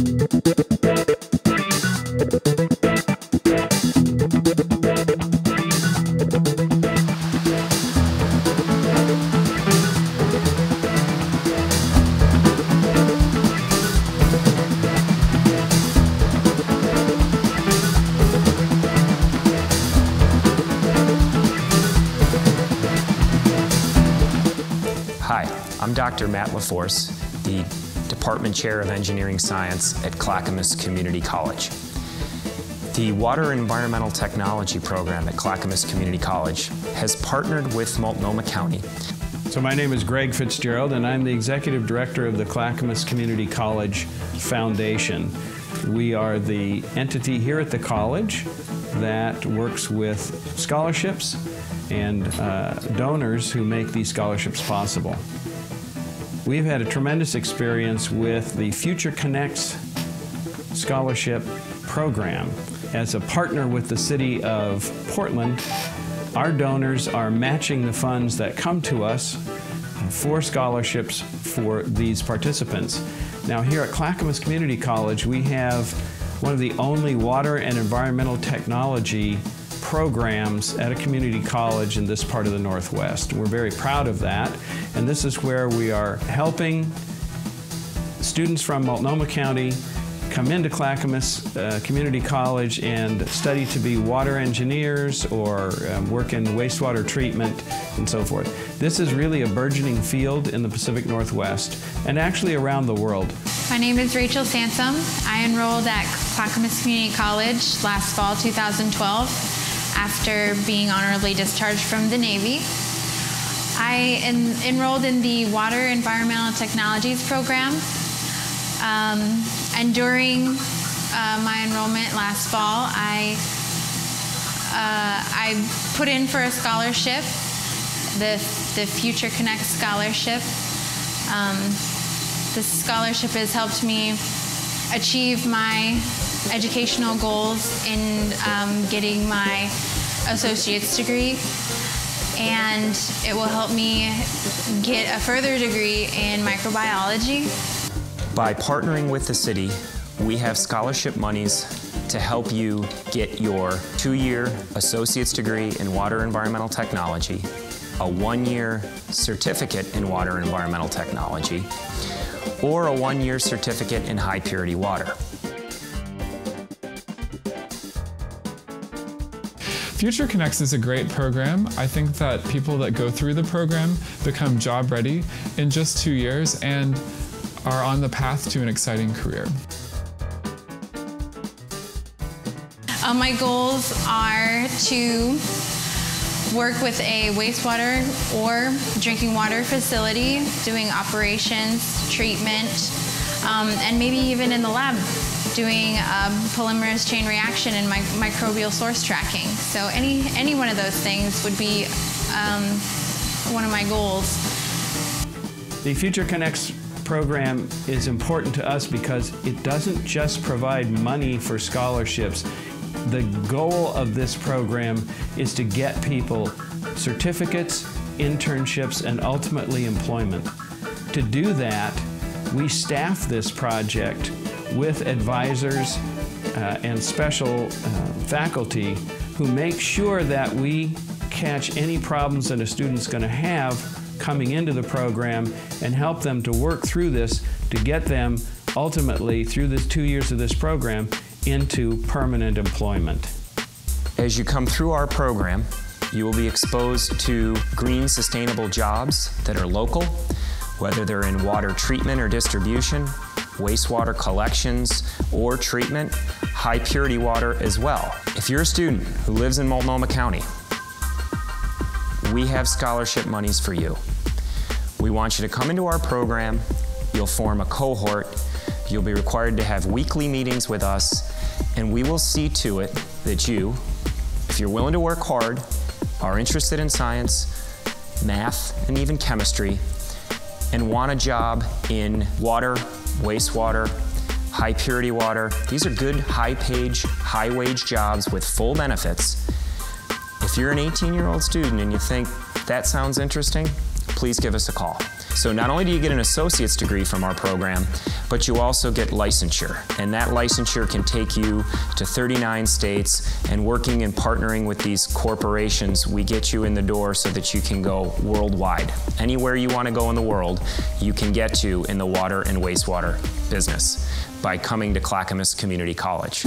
Hi, I'm Dr. Matt LaForce, the Department Chair of Engineering Science at Clackamas Community College. The Water Environmental Technology program at Clackamas Community College has partnered with Multnomah County. So my name is Greg Fitzgerald and I'm the Executive Director of the Clackamas Community College Foundation. We are the entity here at the college that works with scholarships and uh, donors who make these scholarships possible. We've had a tremendous experience with the Future Connects Scholarship Program. As a partner with the City of Portland, our donors are matching the funds that come to us for scholarships for these participants. Now, here at Clackamas Community College, we have one of the only water and environmental technology programs at a community college in this part of the Northwest. We're very proud of that, and this is where we are helping students from Multnomah County come into Clackamas uh, Community College and study to be water engineers or um, work in wastewater treatment and so forth. This is really a burgeoning field in the Pacific Northwest and actually around the world. My name is Rachel Sansom. I enrolled at Clackamas Community College last fall 2012 after being honorably discharged from the Navy. I en enrolled in the Water Environmental Technologies program. Um, and during uh, my enrollment last fall, I, uh, I put in for a scholarship, the, the Future Connect Scholarship. Um, this scholarship has helped me achieve my educational goals in um, getting my associate's degree and it will help me get a further degree in microbiology. By partnering with the city, we have scholarship monies to help you get your two-year associate's degree in water environmental technology, a one-year certificate in water environmental technology, or a one-year certificate in high purity water. Future Connects is a great program. I think that people that go through the program become job ready in just two years and are on the path to an exciting career. Uh, my goals are to work with a wastewater or drinking water facility, doing operations, treatment, um, and maybe even in the lab doing a polymerase chain reaction and microbial source tracking. So any, any one of those things would be um, one of my goals. The Future Connects program is important to us because it doesn't just provide money for scholarships. The goal of this program is to get people certificates, internships, and ultimately employment. To do that, we staff this project with advisors uh, and special uh, faculty who make sure that we catch any problems that a student's going to have coming into the program and help them to work through this to get them ultimately through the two years of this program into permanent employment. As you come through our program, you will be exposed to green sustainable jobs that are local, whether they're in water treatment or distribution, wastewater collections or treatment, high purity water as well. If you're a student who lives in Multnomah County, we have scholarship monies for you. We want you to come into our program, you'll form a cohort, you'll be required to have weekly meetings with us, and we will see to it that you, if you're willing to work hard, are interested in science, math, and even chemistry, and want a job in water, wastewater, high purity water. These are good, high page, high wage jobs with full benefits. If you're an 18 year old student and you think that sounds interesting, please give us a call. So not only do you get an associate's degree from our program, but you also get licensure. And that licensure can take you to 39 states. And working and partnering with these corporations, we get you in the door so that you can go worldwide. Anywhere you want to go in the world, you can get to in the water and wastewater business by coming to Clackamas Community College.